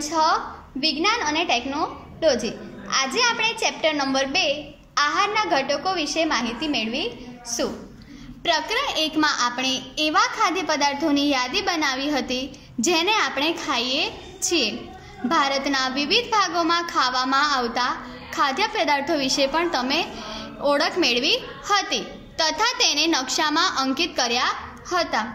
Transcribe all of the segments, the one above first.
છ, વિજ્ઞાન અને ટેકનોલોજી. આજે આપણે ચેપ્ટર નંબર બે, આહારના ઘટકો વિશે માહિતી મેળવીશું. પ્રકરણ એકમાં આપણે એવા ખાદ્ય પદાર્થોની યાદી બનાવી હતી, જેને આપણે ખાઈએ છીએ. ભારતના વિવિધ ભાગોમાં ખાવામાં આવતા ખાદ્ય પદાર્થો વિશે પણ તમે ઓળખ મેળવી હતી, તથા તેને નકશામાં અંકિત કર્યા હતા.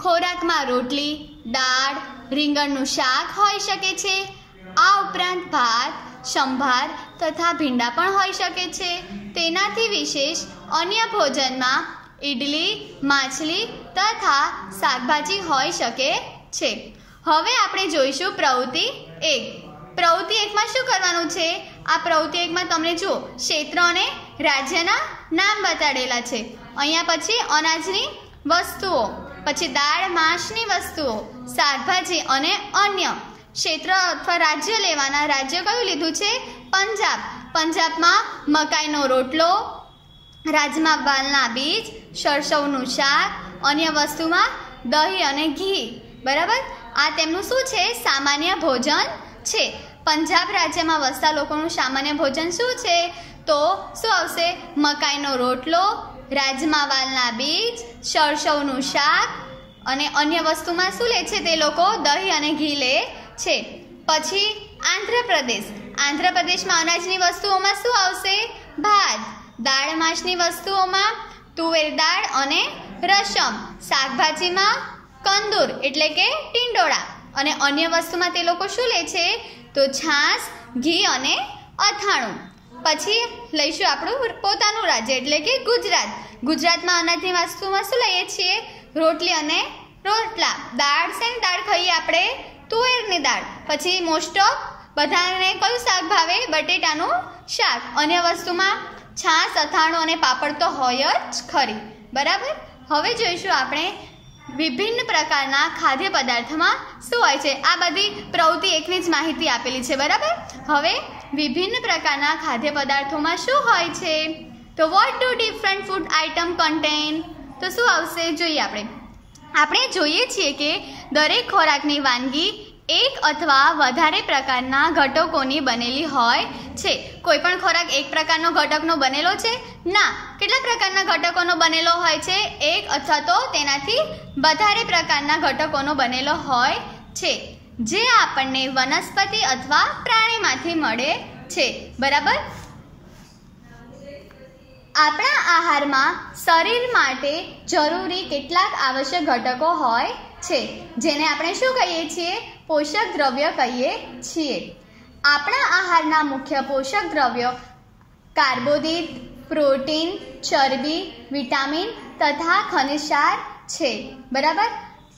ખોરાકમાં રોટલી, દાળ રીંગણનું શાક હોઈ શકે છે. આ ઉપરાંત ભાત, સંભાર તથા ભીંડા પણ હોઈ શકે છે. તેનાથી વિશેષ અન્ય ભોજનમાં ઈડલી, માછલી તથા શાકભાજી હોઈ શકે છે. હવે આપણે જોઈશું પ્રવૃત્તિ એક. પ્રવૃત્તિ એકમાં શું કરવાનું છે? આ પ્રવૃત્તિ એકમાં તમને જુઓ, ક્ષેત્ર અને રાજ્યના નામ બતાડેલા છે. અહીંયા પછી અનાજની વસ્તુઓ. પછી દાળ માંસની વસ્તુઓ, શાકભાજી અને અન્ય ક્ષેત્ર અથવા રાજ્ય લેવાના રાજ્ય કયું લીધું છે? પંજાબ. પંજાબમાં મકાઈનો રોટલો રાજમા વાલના બીજ, સરસવનું શાક, અન્ય વસ્તુમાં દહીં અને ઘી. બરાબર? આ તેમનું શું છે? સામાન્ય ભોજન છે. પંજાબ રાજ્યમાં વસતા લોકોનું સામાન્ય ભોજન શું છે? તો શું આવશે? મકાઈનો રોટલો રાજમા વાલના બીજ, સરસવનું શાક અને અન્ય વસ્તુમાં શું લે છે તે લોકો? દહીં અને ઘી લે છે. પછી આંધ્રપ્રદેશ. આંધ્રપ્રદેશમાં અનાજની વસ્તુઓમાં શું આવશે? ભાત. દાળ માંસની વસ્તુઓમાં તુવેર દાળ અને રસમ. શાકભાજીમાં કંદૂર, એટલે કે ટીંડોળા. અને અન્ય વસ્તુમાં તે લોકો શું લે છે? તો છાશ, ઘી અને અથાણું. પછી લઈશું આપણું પોતાનું રાજ્ય, એટલે કે ગુજરાત. ગુજરાતમાં અનાજની વસ્તુમાં શું લઈએ છીએ. રોટલી અને રોટલા. દાળ છે દાળ ખાઈએ આપણે, તુવેરની દાળ. પછી મોસ્ટ ઓફ બધાને કયું શાક ભાવે? બટેટાનું શાક. અન્ય વસ્તુમાં છાશ, અથાણું અને પાપડ તો હોય જ ખરી. બરાબર? હવે જોઈશું આપણે વિભિન્ન પ્રકારના ખાદ્ય પદાર્થમાં શું હોય છે? આ બધી પ્રવૃત્તિ એકની જ માહિતી આપેલી છે, બરાબર? હવે વિભિન્ન પ્રકારના ખાદ્ય પદાર્થોમાં શું હોય છે? તો what do different food item contain તો શું આવશે? જોઈએ આપણે. આપણે જોઈએ છીએ કે દરેક ખોરાકની વાનગી એક અથવા વધારે પ્રકારના ઘટકોની બનેલી હોય છે. કોઈ પણ ખોરાક એક પ્રકારનો ઘટકનો બનેલો છે? ના. કેટલા પ્રકારના ઘટકોનો બનેલો હોય છે? એક અથવા તો તેનાથી વધારે પ્રકારના ઘટકોનો બનેલો હોય છે. જે આપણને વનસ્પતિ અથવા પ્રાણીમાંથી મળે છે. બરાબર? આપણા આહારમાં શરીર માટે જરૂરી કેટલાક આવશ્યક ઘટકો હોય છે, જેને આપણે શું કહીએ છીએ? પોષક દ્રવ્ય કહીએ છીએ. આપણા આહારના મુખ્ય પોષક દ્રવ્યો કાર્બોદિત, પ્રોટીન, ચરબી, વિટામિન તથા ખનિજસાર છે. બરાબર?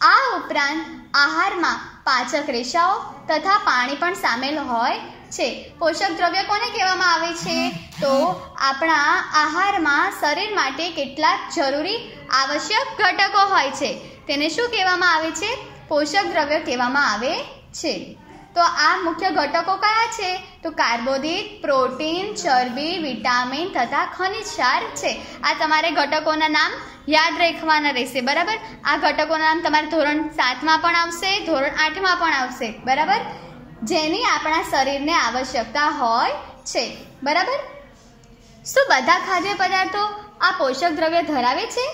આ ઉપરાંત આહારમાં પાચક રેસાઓ તથા પાણી પણ સામેલ હોય છે. પોષક દ્રવ્ય કોને કહેવામાં આવે છે? તો આપણા આહારમાં શરીર માટે કેટલાક જરૂરી આવશ્યક ઘટકો હોય છે. તેને શું કહેવામાં આવે છે? પોષક દ્રવ્ય કહેવામાં આવે છે. તો આ મુખ્ય ઘટકો કયા છે? તો કાર્બોદિત, પ્રોટીન, ચરબી, વિટામિન તથા ખનિજ ક્ષાર છે. આ તમારે ઘટકોના નામ યાદ રાખવાના રહેશે, બરાબર? આ ઘટકોના નામ તમારે ધોરણ સાતમાં પણ આવશે, ધોરણ આઠમાં પણ આવશે, બરાબર? જેની આપણા શરીરને આવશ્યકતા હોય છે. બરાબર? શું બધા ખાદ્ય પદાર્થો આ પોષક દ્રવ્ય ધરાવે છે?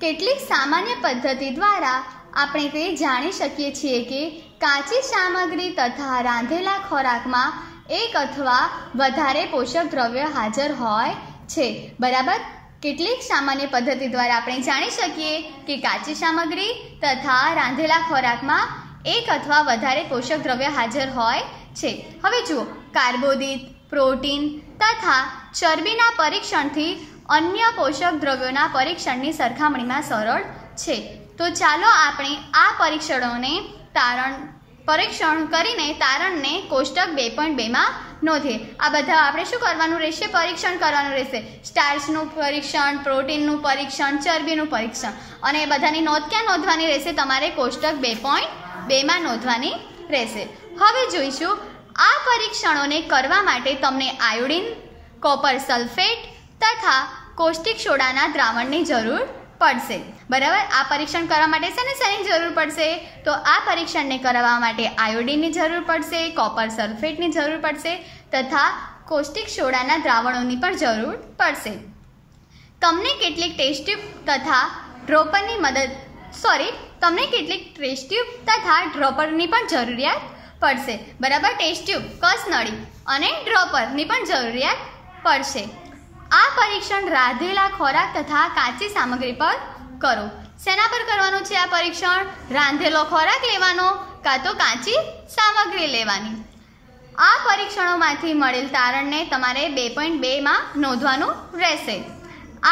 કેટલીક સામાન્ય પદ્ધતિ દ્વારા આપણે તે જાણી શકીએ છીએ કે કાચી સામગ્રી તથા રાંધેલા ખોરાકમાં એક અથવા વધારે પોષક દ્રવ્ય હાજર હોય છે. બરાબર? કેટલીક સામાન્ય પદ્ધતિ દ્વારા આપણે જાણી શકીએ કે કાચી સામગ્રી તથા રાંધેલા ખોરાકમાં એક અથવા વધારે પોષક દ્રવ્ય હાજર હોય છે. હવે જુઓ, કાર્બોદિત, પ્રોટીન તથા ચરબીના પરીક્ષણથી અન્ય પોષક દ્રવ્યોના પરીક્ષણની સરખામણીમાં સરળ છે. તો ચાલો આપણે આ પરીક્ષણોને તારણ, પરીક્ષણ કરીને તારણને કોષ્ટક બે પોઈન્ટ બેમાં નોંધીએ. આ બધા આપણે શું કરવાનું રહેશે? પરીક્ષણ કરવાનું રહેશે. સ્ટાર્ચનું પરીક્ષણ, પ્રોટીનનું પરીક્ષણ, ચરબીનું પરીક્ષણ. અને એ બધાની નોંધ ક્યાં નોંધવાની રહેશે? તમારે કોષ્ટક બે પોઈન્ટ બેમાં નોંધવાની રહેશે. હવે જોઈશું, આ પરીક્ષણોને કરવા માટે તમને આયોડિન, કોપર સલ્ફેટ તથા કોષ્ટિક સોડાના દ્રાવણની જરૂર પડશે. બરાબર? આ પરીક્ષણ કરવા માટે શેની શેની જરૂર પડશે? તો આ પરીક્ષણને કરવા માટે આયોડિનની જરૂર પડશે, કોપર સલ્ફેટની જરૂર પડશે તથા કોષ્ટિક સોડાના દ્રાવણોની પણ જરૂર પડશે. તમને કેટલીક ટેસ્ટ તથા ડ્રોપરની મદદ, સોરી તમને કેટલીક ટેસ્ટ ટ્યુબ તથા ડ્રોપરની પણ જરૂરિયાત પડશે. બરાબર ટેસ્ટ ટ્યુબ, કસ નળી અને ડ્રોપરની પણ જરૂરિયાત પડશે. આ પરીક્ષણ રાંધેલા ખોરાક તથા કાચી સામગ્રી પર કરો. શેના પર કરવાનું છે આ પરીક્ષણ? રાંધેલો ખોરાક લેવાનો કાં તો કાચી સામગ્રી લેવાની. આ પરીક્ષણોમાંથી મળેલ તારણને તમારે બે પોઈન્ટ બેમાં નોંધવાનું રહેશે.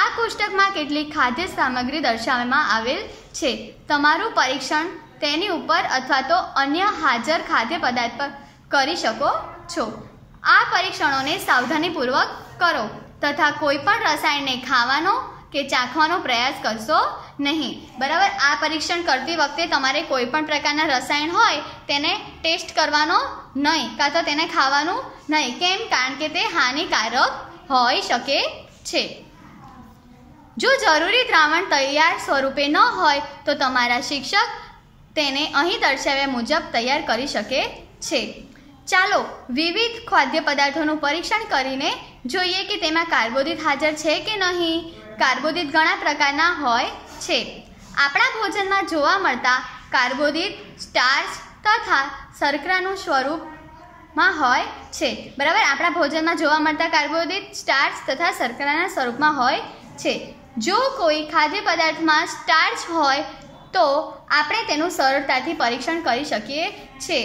આ કોષ્ટકમાં કેટલીક ખાદ્ય સામગ્રી દર્શાવવામાં આવેલ છે. તમારું પરીક્ષણ તેની ઉપર અથવા તો અન્ય હાજર ખાદ્ય પદાર્થ પર કરી શકો છો. આ પરીક્ષણોને સાવધાનીપૂર્વક કરો તથા કોઈ પણ રસાયણને ખાવાનો કે ચાખવાનો પ્રયાસ કરશો નહીં. બરાબર? આ પરીક્ષણ કરતી વખતે તમારે કોઈ પણ પ્રકારના રસાયણ હોય તેને ટેસ્ટ કરવાનો નહીં કાં તો તેને ખાવાનું નહીં. કેમ? કારણ કે તે હાનિકારક હોઈ શકે છે. જો જરૂરી દ્રાવણ તૈયાર સ્વરૂપે ન હોય, તો તમારા શિક્ષક તેને અહીં દર્શાવ્યા મુજબ તૈયાર કરી શકે છે. ચાલો, વિવિધ ખાદ્ય પદાર્થોનું પરીક્ષણ કરીને જોઈએ કે તેમાં કાર્બોદિત હાજર છે કે નહીં. કાર્બોદિત ઘણા પ્રકારના હોય છે. આપણા ભોજનમાં જોવા મળતા કાર્બોદિત સ્ટાર્ચ તથા શર્કરાનું સ્વરૂપમાં હોય છે. બરાબર? આપણા ભોજનમાં જોવા મળતા કાર્બોદિત સ્ટાર્ચ તથા શર્કરાના સ્વરૂપમાં હોય છે. જો કોઈ ખાદ્ય પદાર્થમાં સ્ટાર્ચ હોય તો આપણે તેનું સરળતાથી પરીક્ષણ કરી શકીએ છીએ.